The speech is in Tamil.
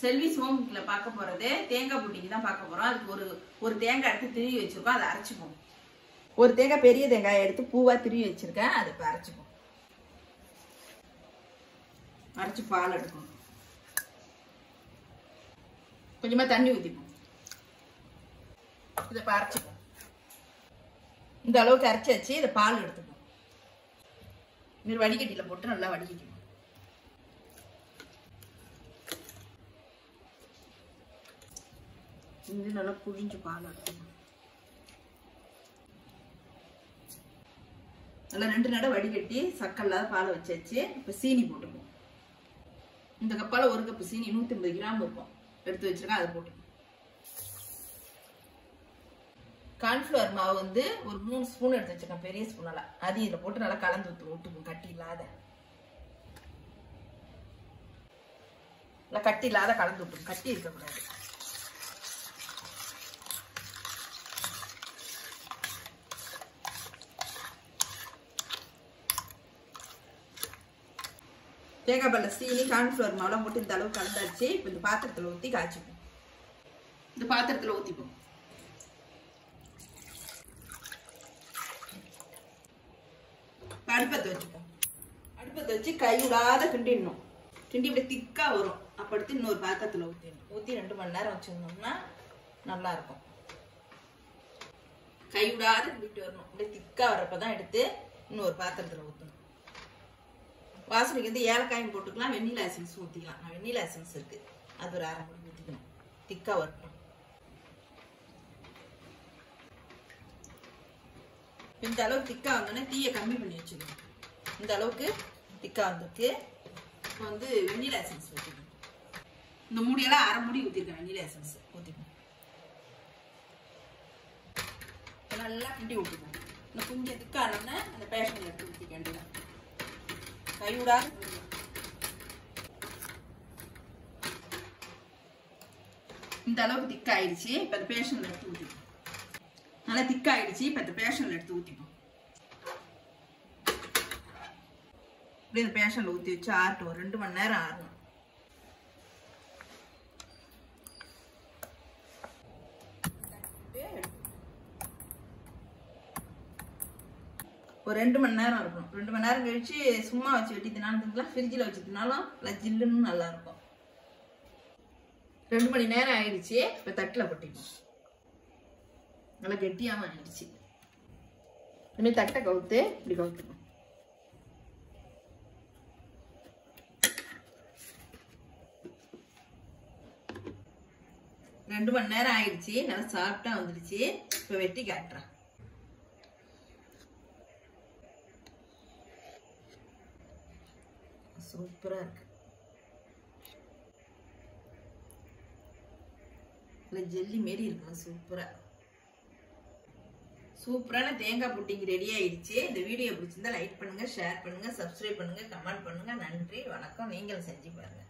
செல்வி சோமுக்குல பார்க்க போறது தேங்காய் புட்டிக்கு தான் பார்க்க போறோம். அதுக்கு ஒரு ஒரு தேங்காய் எடுத்து திருவி வச்சிருக்கோம். அதை அரைச்சிப்போம். ஒரு தேங்காய் பெரிய தேங்காய் எடுத்து பூவா திருவி வச்சிருக்கேன். அதை இப்போ அரைச்சிப்போம். அரைச்சு பால் எடுக்கணும் கொஞ்சமா தண்ணி ஊத்திப்போம். இதை இப்போ அரைச்சிப்போம். இந்த அளவுக்கு அரைச்சி வச்சு இதை பால் எடுத்துப்போம். இது வடிகட்டியில போட்டு நல்லா வடிகட்டிப்போம். இது நல்லா புழிஞ்சு பால் எடுத்துக்கணும் நல்லா ரெண்டு நடை வடிகட்டி சக்கல்லாத பாலை வச்சாச்சு இப்போ சீனி போட்டுப்போம் இந்த கப்பால ஒரு கப்பு சீனி நூற்றி ஐம்பது கிராம் இருக்கும் எடுத்து வச்சிருக்கேன் அதை போட்டுப்போம் கார்ன்ஃப்ளவர் மாவு வந்து ஒரு மூணு ஸ்பூன் எடுத்து வச்சிருக்கேன் பெரிய ஸ்பூனால அது இதில் போட்டு நல்லா கலந்து ஊற்று விட்டுப்போம் கட்டி இல்லாத நல்லா கட்டி இல்லாத கலந்து விட்டுரும் கட்டி இருக்கக்கூடாது தேங்காய் பல்ல சீனி கார்ன்ஃப்ளவர் மாவுலாம் போட்டு இந்த அளவு கலந்தாச்சு இப்போ இந்த பாத்திரத்தில் ஊற்றி காய்ச்சிப்போம். இந்த பாத்திரத்தில் ஊற்றிப்போம் அடுப்பத்தை வச்சுப்போம். அடுப்பத்தை வச்சு கை விடாத கிண்டிடணும். கிண்டி இப்படி திக்காக வரும். அப்போ எடுத்து இன்னொரு பாத்திரத்தில் ஊற்றிடணும் ஊற்றி ரெண்டு மணி நேரம் வச்சுருந்தோம்னா நல்லா இருக்கும். கை விடாத கிண்டிட்டு வரணும். அப்படியே திக்காக வரப்போ தான் எடுத்து இன்னொரு பாத்திரத்தில் ஊற்றணும் வாசனைக்கு வந்து ஏலக்காயும் போட்டுக்கலாம் வெண்ணிலா எசன்ஸ் ஊற்றிக்கலாம் நான் வெண்ணிலா எசன்ஸ் இருக்கு. அது ஒரு அரை மணி ஊற்றிக்கணும் திக்கா வரணும் இந்த அளவுக்கு திக்கா வந்தோடனே தீயை கம்மி பண்ணி வச்சுக்கணும். இந்த அளவுக்கு திக்கா வந்திருக்கு இப்போ வந்து வெண்ணிலா எசன்ஸ் ஊற்றிக்கணும் இந்த மூடியெல்லாம் அரை மூடி ஊற்றிருக்கேன் வெண்ணிலா எசன்ஸ் ஊற்றிக்கணும் நல்லா கிண்டி விட்டுக்கணும் இந்த கொஞ்சம் திக்கானோடனே அந்த பேஷனில் எடுத்து ஊற்றிக்க வேண்டியதான் ayudar. இந்த அளவுக்கு திக்காயிடுச்சு. இப்போ அந்த பேஷனில் எடுத்து ஊற்றிப்போம் நல்லா திக்காயிடுச்சு. இப்போ அந்த பேஷனில் எடுத்து ஊற்றிப்போம் இப்படி இந்த பேஷனில் ஊற்றி வச்சு ஆறட்டும். ஒரு ரெண்டு மணி நேரம் ஆறணும். ஒரு ரெண்டு மணி நேரம் இருக்கும். ரெண்டு மணி நேரம் கழிச்சு சும்மா வச்சு வெட்டி தினாலும் ஃப்ரிட்ஜில் வச்சு தினாலும் நல்லா ஜில்லுன்னு நல்லா இருக்கும். ரெண்டு மணி நேரம் ஆயிடுச்சு. இப்போ தட்டில் கொட்டிக்கணும் நல்லா கெட்டியாம ஆயிடுச்சு. இனிமேல் தட்டை கவுத்து இப்படி கவுத்துக்கணும். ரெண்டு மணி நேரம் ஆயிடுச்சு. நல்லா சாப்பிட்டா வந்துடுச்சு. இப்போ வெட்டி காட்டுறேன். சூப்பராக இருக்கு. இல்லை ஜெல்லி மாரி இருக்கும்? சூப்பராக சூப்பரான தேங்காய் புட்டிங்க ரெடி ஆயிடுச்சு. இந்த வீடியோ பிடிச்சிருந்தா லைக் பண்ணுங்க ஷேர் பண்ணுங்க சப்ஸ்கிரைப் பண்ணுங்க கமெண்ட் பண்ணுங்க. நன்றி வணக்கம். நீங்களும் செஞ்சு பாருங்க.